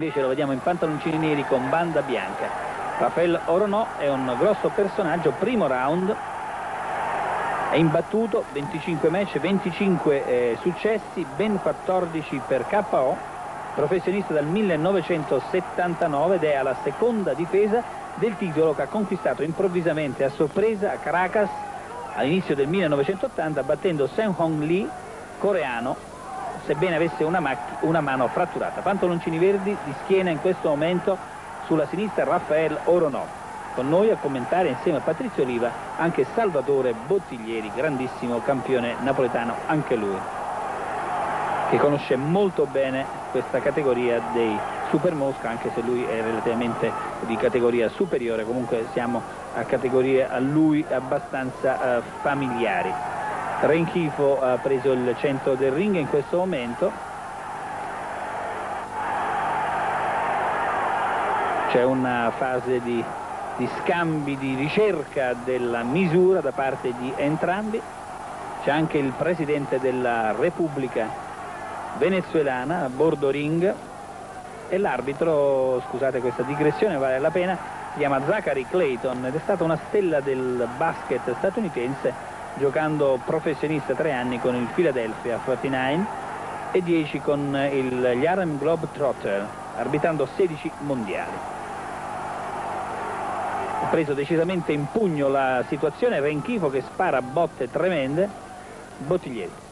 invece lo vediamo in pantaloncini neri con banda bianca. Rafael Oronò è un grosso personaggio, primo round, è imbattuto, 25 match, 25 eh, successi, ben 14 per KO, professionista dal 1979 ed è alla seconda difesa del titolo che ha conquistato improvvisamente a sorpresa a Caracas all'inizio del 1980 battendo Sen Hong Lee, coreano, sebbene avesse una, una mano fratturata. Pantaloncini verdi di schiena in questo momento sulla sinistra Raffaele Oronò. Con noi a commentare insieme a Patrizio Oliva anche Salvatore Bottiglieri, grandissimo campione napoletano anche lui, che conosce molto bene questa categoria dei Super Mosca, anche se lui è relativamente di categoria superiore, comunque siamo a categorie a lui abbastanza uh, familiari. Renchifo ha preso il centro del ring in questo momento. C'è una fase di, di scambi, di ricerca della misura da parte di entrambi. C'è anche il presidente della Repubblica venezuelana a bordo ring e l'arbitro, scusate questa digressione vale la pena, si chiama Zachary Clayton ed è stata una stella del basket statunitense giocando professionista tre anni con il Philadelphia 49 e 10 con il, gli Harlem Globetrotter, arbitrando 16 mondiali. Ha preso decisamente in pugno la situazione, Renchifo che spara botte tremende, Bottiglieri.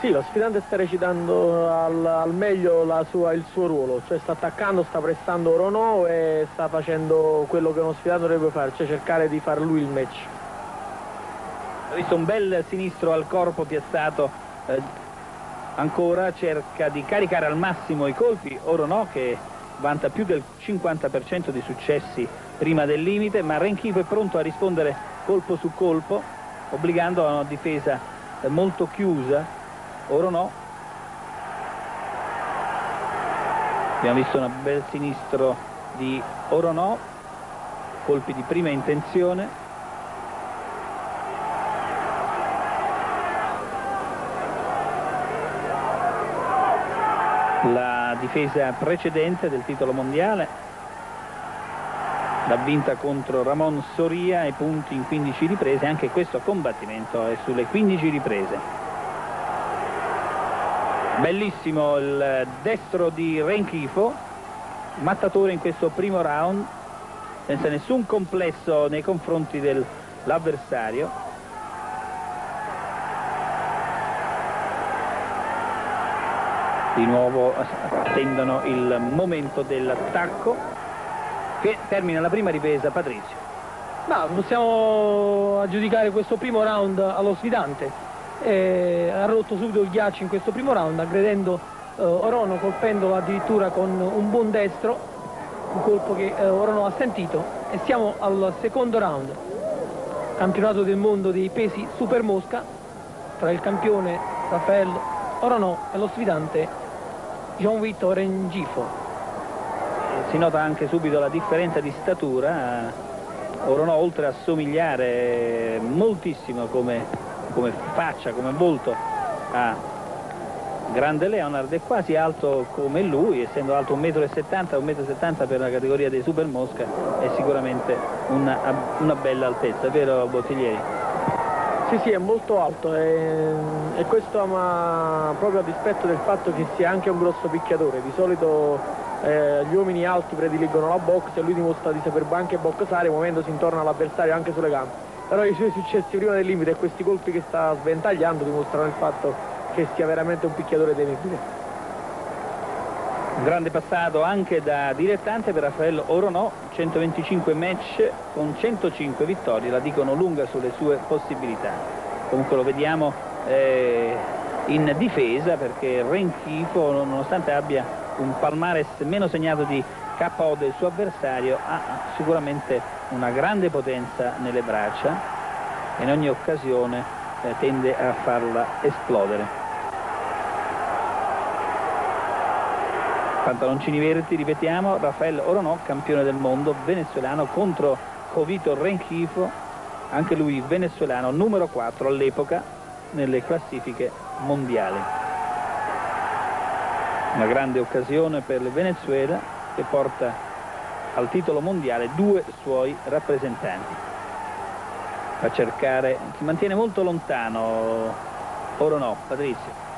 Sì, lo sfidante sta recitando al, al meglio sua, il suo ruolo, cioè sta attaccando, sta prestando Ronò e sta facendo quello che uno sfidato dovrebbe fare, cioè cercare di far lui il match. Ha visto un bel sinistro al corpo piazzato eh, ancora, cerca di caricare al massimo i colpi, ora no che vanta più del 50% di successi prima del limite, ma Renchivo è pronto a rispondere colpo su colpo, obbligando a una difesa eh, molto chiusa, ora no. Abbiamo visto un bel sinistro di Oronò, colpi di prima intenzione, la difesa precedente del titolo mondiale l'ha vinta contro Ramon Soria ai punti in 15 riprese. Anche questo combattimento è sulle 15 riprese. Bellissimo il destro di Renchifo mattatore in questo primo round senza nessun complesso nei confronti dell'avversario di nuovo attendono il momento dell'attacco che termina la prima ripresa Patrizio. Ma possiamo aggiudicare questo primo round allo sfidante. Eh, ha rotto subito il ghiaccio in questo primo round aggredendo eh, Orono colpendolo addirittura con un buon destro un colpo che eh, Orono ha sentito. E siamo al secondo round. Campionato del mondo dei pesi Super Mosca. Tra il campione Raffaello Orono e lo sfidante John Vito Rengifo. Si nota anche subito la differenza di statura, Orono oltre a somigliare moltissimo come, come faccia, come volto a grande Leonard è quasi alto come lui, essendo alto 1,70 m, 1,70 m per la categoria dei Super Mosca è sicuramente una, una bella altezza, vero Bottiglieri? Sì, sì, è molto alto e, e questo ma proprio a dispetto del fatto che sia anche un grosso picchiatore. Di solito eh, gli uomini alti prediligono la box e lui dimostra di saper anche boxare muovendosi intorno all'avversario anche sulle gambe. Però i suoi successi prima del limite e questi colpi che sta sventagliando dimostrano il fatto che sia veramente un picchiatore temibile. Un grande passato anche da dilettante per Raffaello Oronò, 125 match con 105 vittorie, la dicono lunga sulle sue possibilità. Comunque lo vediamo eh, in difesa perché Renchifo, nonostante abbia un palmares meno segnato di KO del suo avversario, ha sicuramente una grande potenza nelle braccia e in ogni occasione eh, tende a farla esplodere. Pantaloncini verdi, ripetiamo, Rafael Oronò, campione del mondo venezuelano contro Jovito Renchifo, anche lui venezuelano, numero 4 all'epoca nelle classifiche mondiali. Una grande occasione per il Venezuela che porta al titolo mondiale due suoi rappresentanti. A cercare, si mantiene molto lontano, ora no, Patrizio.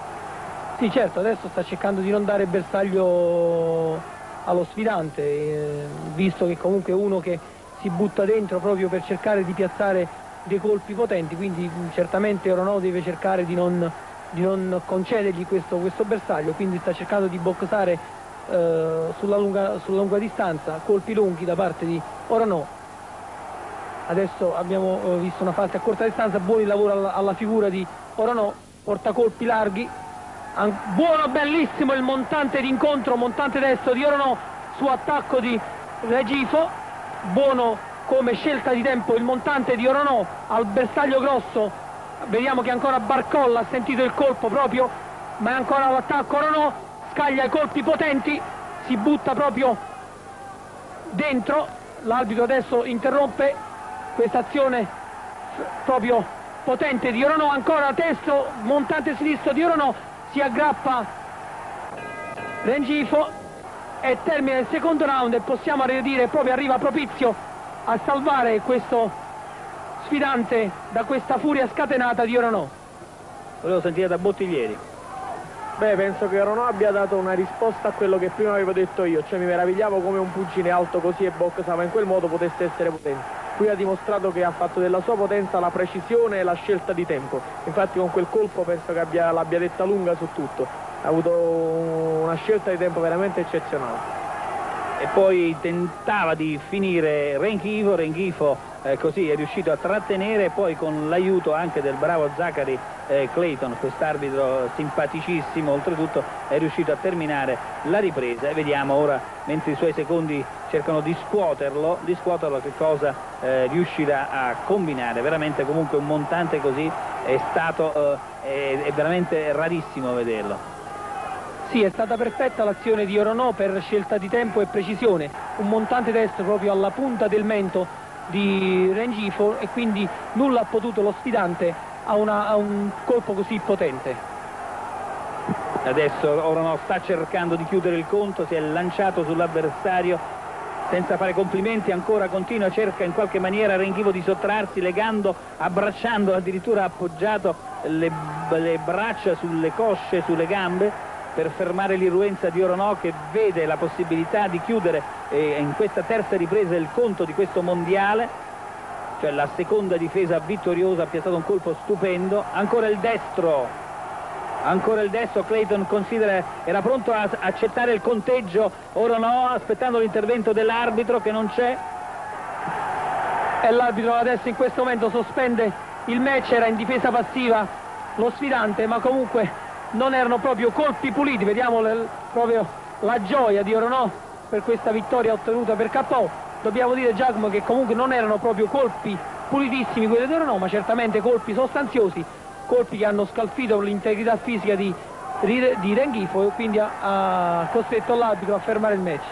Sì, certo, adesso sta cercando di non dare bersaglio allo sfidante, eh, visto che comunque è uno che si butta dentro proprio per cercare di piazzare dei colpi potenti, quindi certamente Orono deve cercare di non, di non concedergli questo, questo, bersaglio, quindi sta cercando di boxare eh, sulla, lunga, sulla, lunga, distanza, colpi lunghi da parte di Orono. Adesso abbiamo eh, visto una falta a corta distanza, buon lavoro alla, alla figura di Orono, porta colpi larghi, buono, bellissimo il montante d'incontro, montante destro di Orono su attacco di Regifo, buono come scelta di tempo il montante di Oronò al bersaglio grosso. Vediamo che ancora Barcolla ha sentito il colpo proprio ma è ancora l'attacco Oronò scaglia i colpi potenti si butta proprio dentro. L'arbitro adesso interrompe questa azione proprio potente di Oronò ancora testo montante sinistro di Oronò si aggrappa Rengifo e termina il secondo round e possiamo dire proprio arriva propizio a salvare questo sfidante da questa furia scatenata di Oronò. Volevo sentire da Bottiglieri. Beh, penso che Oronò abbia dato una risposta a quello che prima avevo detto io, cioè mi meravigliavo come un pugile alto così e boxava in quel modo potesse essere potente. Qui ha dimostrato che ha fatto della sua potenza la precisione e la scelta di tempo. Infatti con quel colpo penso che l'abbia detta lunga su tutto. Ha avuto una scelta di tempo veramente eccezionale e poi tentava di finire Renchifo, Renchifo eh, così è riuscito a trattenere poi con l'aiuto anche del bravo Zachary eh, Clayton, quest'arbitro simpaticissimo oltretutto è riuscito a terminare la ripresa. E vediamo ora mentre i suoi secondi cercano di scuoterlo, di scuoterlo che cosa eh, riuscirà a combinare, veramente comunque un montante così è stato, eh, è, è veramente rarissimo vederlo. Sì, è stata perfetta l'azione di Oronò per scelta di tempo e precisione, un montante destro proprio alla punta del mento di Rengifo e quindi nulla ha potuto lo sfidante a, una, a un colpo così potente. Adesso Oronò sta cercando di chiudere il conto, si è lanciato sull'avversario senza fare complimenti, ancora continua, cerca in qualche maniera Renghivo di sottrarsi, legando, abbracciando, addirittura appoggiato le, le braccia sulle cosce, sulle gambe per fermare l'irruenza di Oronò che vede la possibilità di chiudere eh, in questa terza ripresa il conto di questo mondiale. Cioè la seconda difesa vittoriosa ha piazzato un colpo stupendo. Ancora il destro ancora il destro Clayton considera era pronto a accettare il conteggio. Ora no aspettando l'intervento dell'arbitro che non c'è. E l'arbitro adesso in questo momento sospende. Il match era in difesa passiva. Lo sfidante ma comunque non erano proprio colpi puliti, vediamo le, proprio la gioia di Oronò per questa vittoria ottenuta per KO. Dobbiamo dire Giacomo che comunque non erano proprio colpi pulitissimi quelli di Oronò, ma certamente colpi sostanziosi, colpi che hanno scalfito l'integrità fisica di, di Renghifo e quindi ha, ha costretto l'arbitro a fermare il match.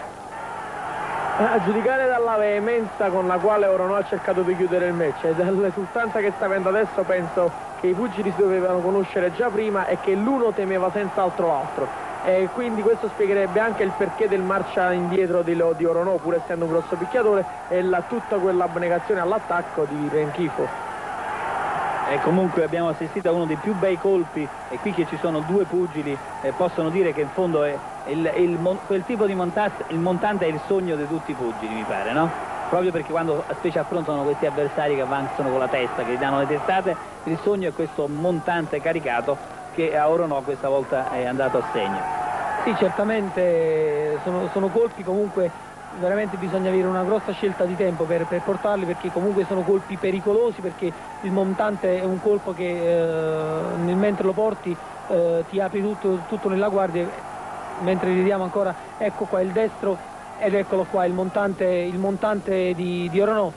A giudicare dalla veemenza con la quale Oronò ha cercato di chiudere il match e dall'esultanza che sta avendo adesso penso che i pugili si dovevano conoscere già prima e che l'uno temeva senz'altro l'altro e quindi questo spiegherebbe anche il perché del marcia indietro di, di Oronò pur essendo un grosso picchiatore e la, tutta quell'abnegazione all'attacco di Renchifo e comunque abbiamo assistito a uno dei più bei colpi e qui che ci sono due pugili eh, possono dire che in fondo è, il, il, quel tipo di montante, il montante è il sogno di tutti i pugili mi pare no? Proprio perché quando specie affrontano questi avversari che avanzano con la testa, che gli danno le testate, il sogno è questo montante caricato che a Oro no questa volta è andato a segno. Sì, certamente sono, sono colpi comunque veramente bisogna avere una grossa scelta di tempo per, per, portarli perché comunque sono colpi pericolosi perché il montante è un colpo che eh, nel mentre lo porti eh, ti apri tutto, tutto nella guardia mentre vediamo ancora ecco qua il destro ed eccolo qua il montante, il montante di, di Oronò